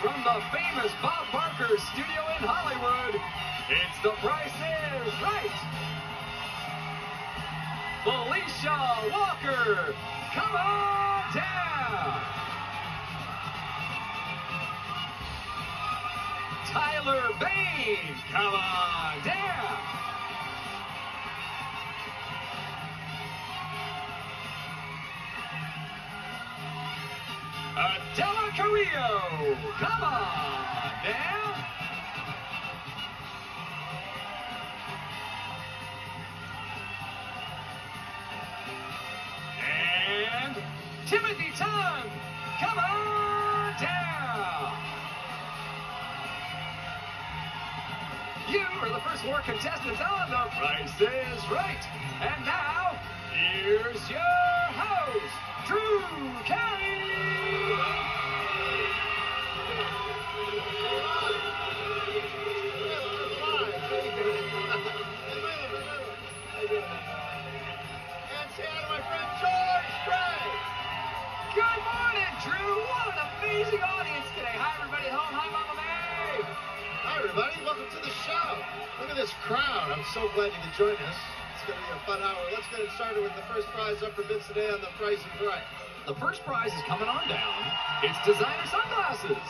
from the famous Bob Barker studio in Hollywood, it's The Price is Right. Felicia Walker, come on down. Tyler Bain, come on down. Adela Carrillo, come on down. And Timothy Tung, come on down. You are the first four contestants on The Price is Right. And now, here's your host, Drew Carey. Amazing audience today. Hi, everybody at home. Hi, Mama May. Hi, everybody. Welcome to the show. Look at this crowd. I'm so glad you could join us. It's going to be a fun hour. Let's get it started with the first prize up for bids today on the Price is Right. The first prize is coming on down. It's designer sunglasses.